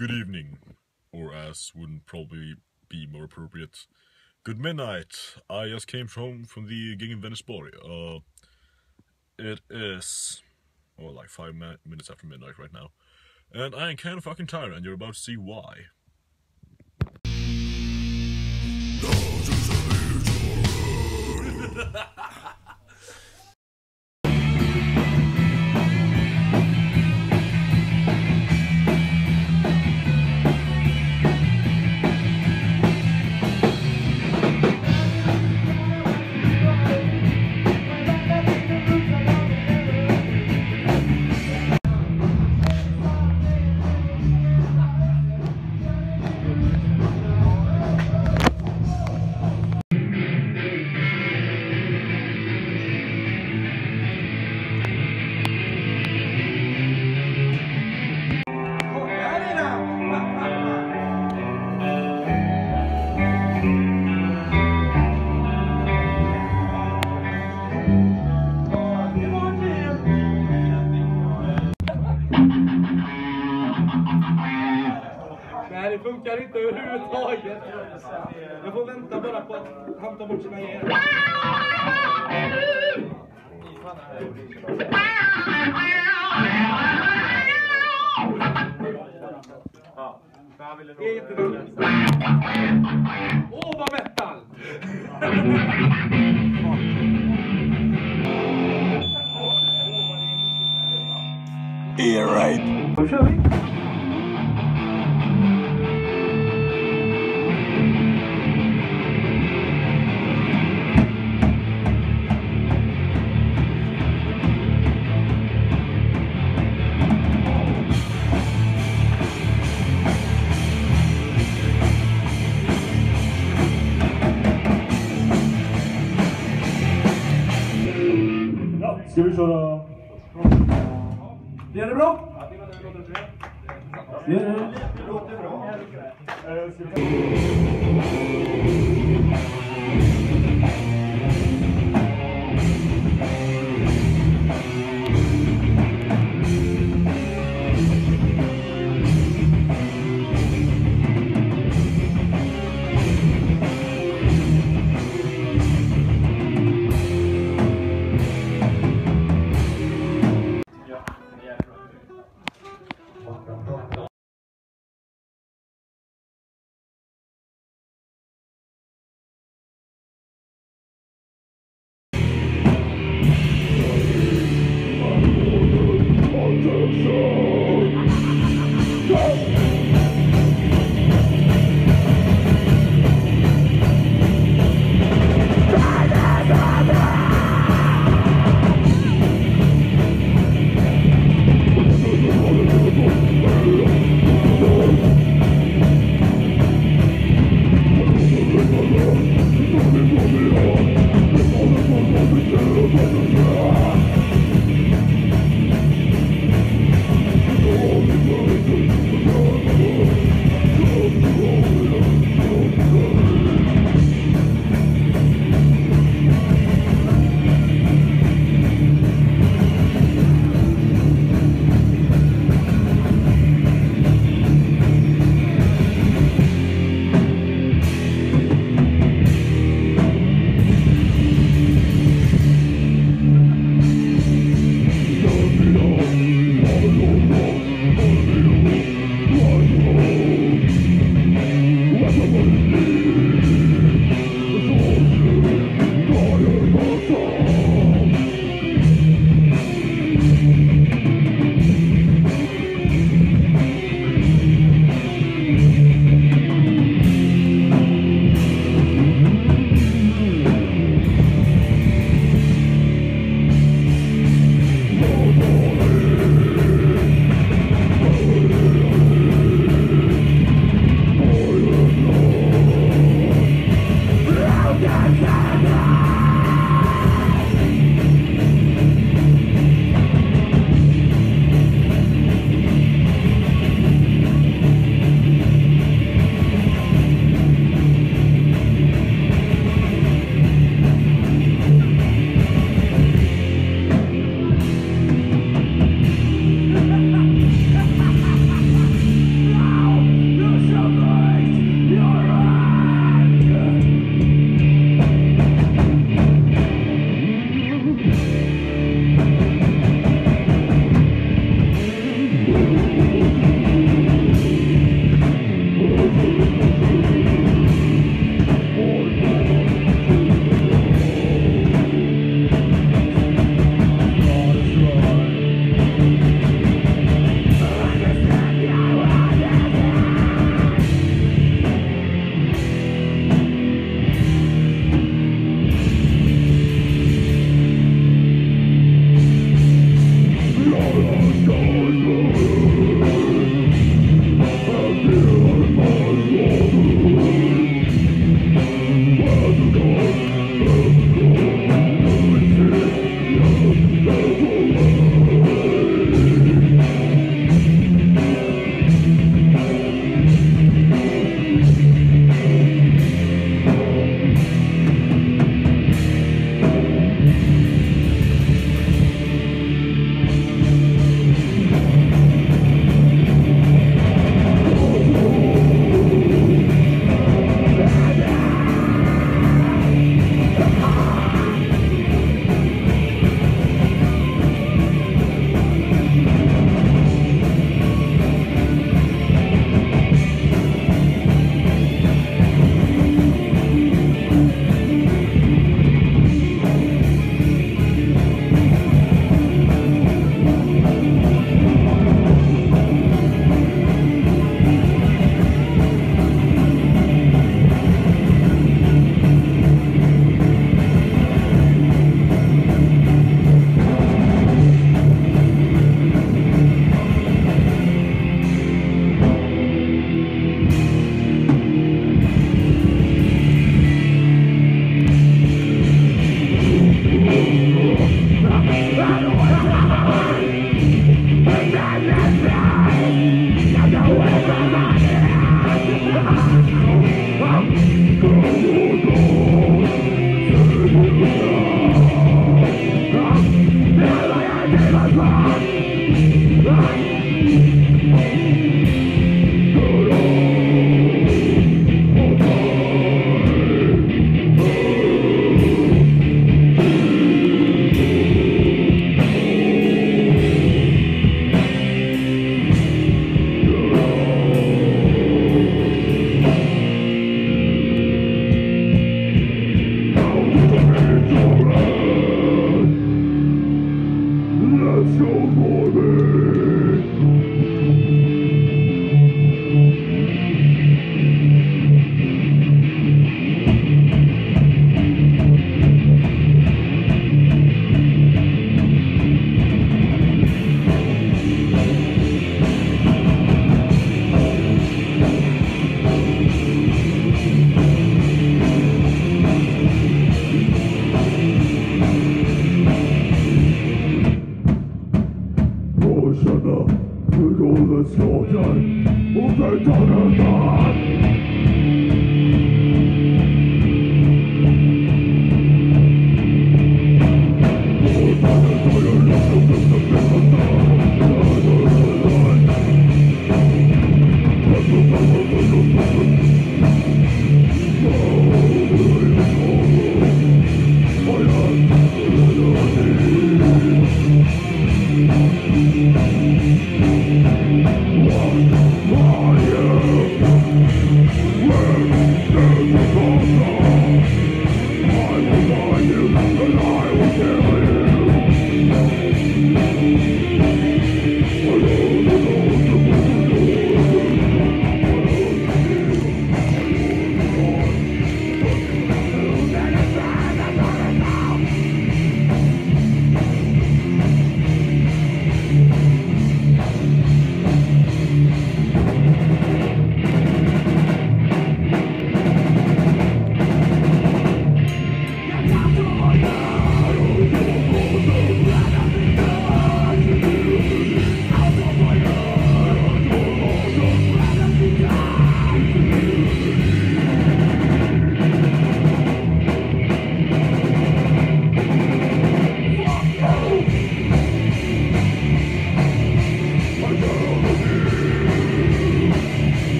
good evening, or as wouldn't probably be more appropriate, good midnight. I just came home from the gig in. Uh, it is, well, like five mi- minutes after midnight right now, and I am kind of fucking tired, and you're about to see why. Jag får vänta bara på att han tar bort sina grejer. Det är jätteroligt. Åh, vad metal! Yeah, right. Då kör vi! Ska vi köra? Blir det bra? Det är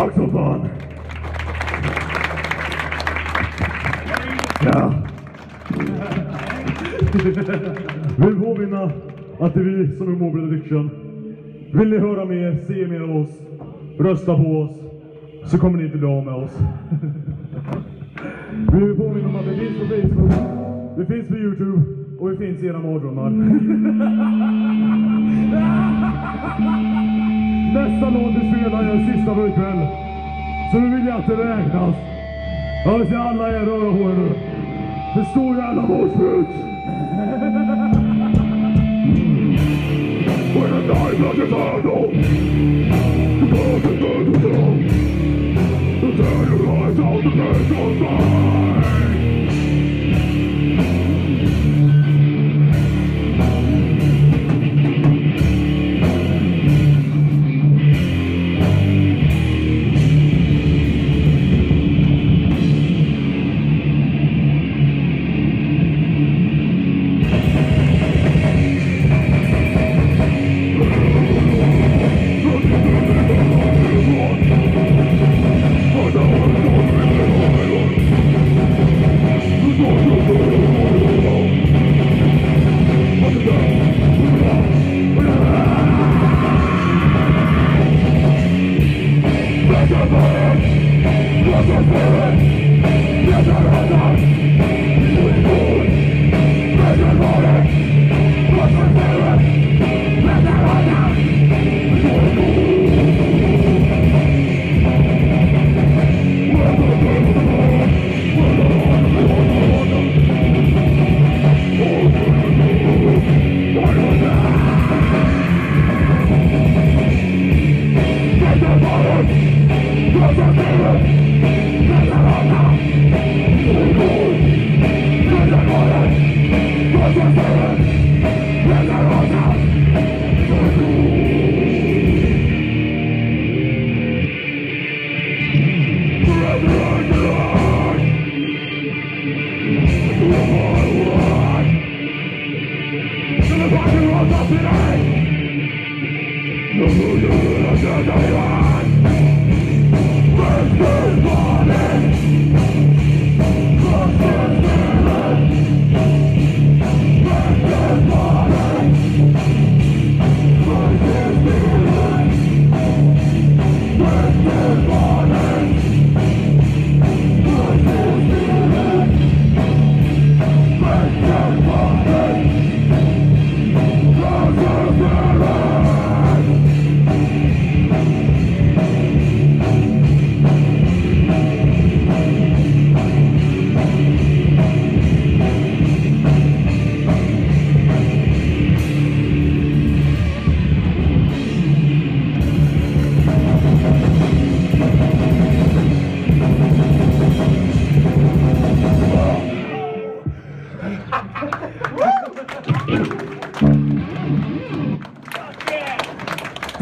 Tack som fan! Ja. Vill påminna att det är vi som är Mobile Addiction. Vill ni höra mer, se mer av oss, rösta på oss, så kommer ni inte bli av med oss. Vi vill påminna om att vi finns på Facebook, vi finns på Youtube och vi finns i era mardrömmar. Nästa låt vi spelar är den sista för ikväll. Så nu vill jag att det räknas. Jag vill se alla er röra på er nu. Det står jävla moshpit! When I die, blood is idle. The blood is good to show. The day you rise out the face on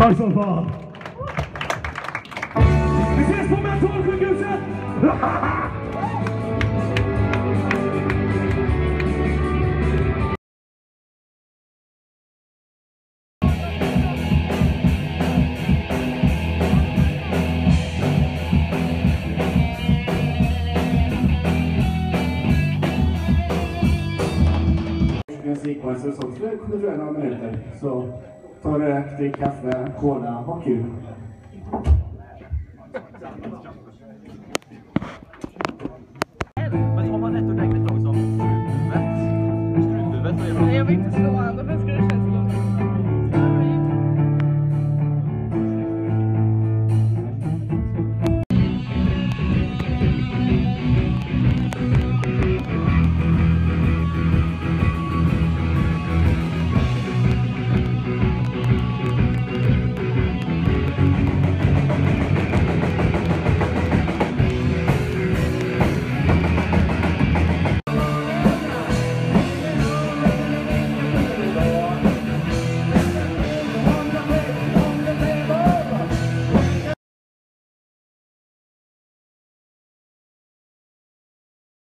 fire. Tack som fan! Vi ses på mentalsjukhuset! musikmöte som skulle kunna dröja några minuter. Så ta det, drick kaffe, cola, ha kul.